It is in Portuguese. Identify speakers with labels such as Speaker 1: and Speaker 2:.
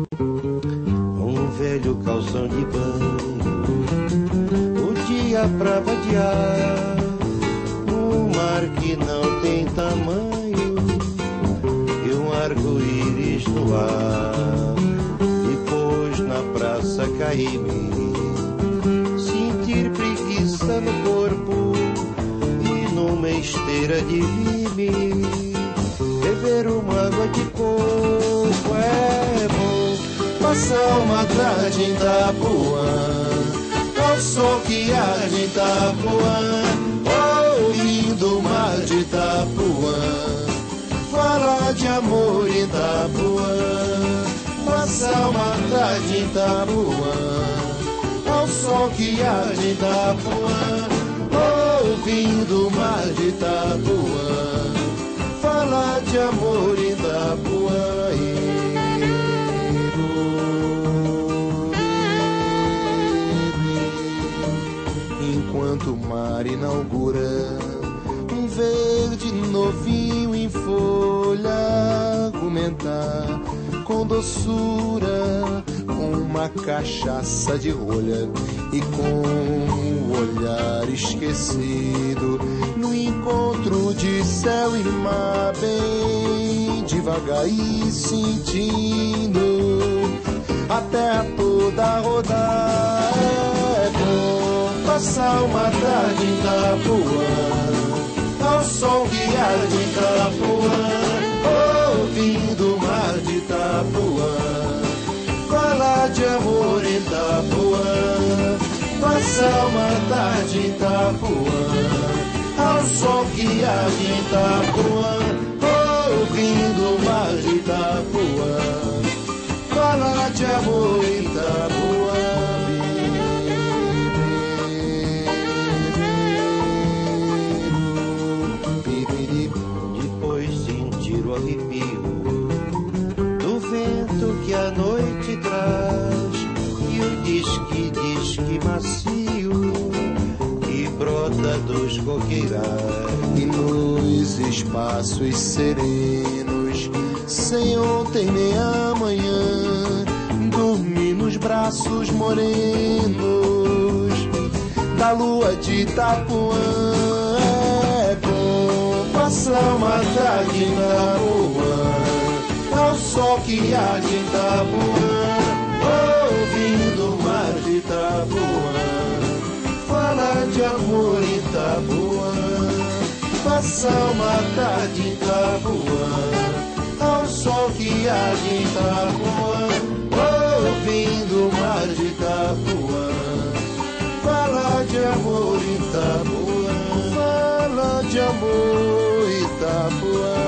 Speaker 1: Um velho calção de banho, o dia pra vadiar, um mar que não tem tamanho e um arco-íris no ar. Depois na praça caí-me, sentir preguiça no corpo e numa esteira de vime, Uma tarde em Itapuã, ao sol que arde em Itapuã, ouvindo o mar de Itapuã, falar de amor em Itapuã. Passar uma tarde Itapuã, ao sol que arde em Itapuã, ouvindo o mar de Itapuã, falar de amor Itapuã. Enquanto o mar inaugura um verde novinho em folha, argumentar com doçura, uma cachaça de rolha e com o olhar esquecido no encontro de céu e mar, bem devagar e sentindo a terra toda rodar. Passar uma tarde em Itapuã, ao sol que arde em Itapuã, ouvindo o mar de Itapuã, falar de amor em Itapuã. Passar uma tarde em Itapuã, ao sol que arde em Itapuã, ouvindo o mar de Itapuã, falar de amor em o arrepio do vento que a noite traz e o disque, disque macio que brota dos coqueirais
Speaker 2: e nos espaços serenos, sem ontem nem amanhã, dormir nos braços morenos da lua de Itapuã. Tarde em Itapuã, ao sol que arde em Itapuã, ouvindo o mar de Itapuã falar de amor Itapuã, passar uma tarde Itapuã, ao sol que arde em Itapuã, ouvindo o mar de Itapuã, falar de amor Itapuã, fala de amor em Itapuã.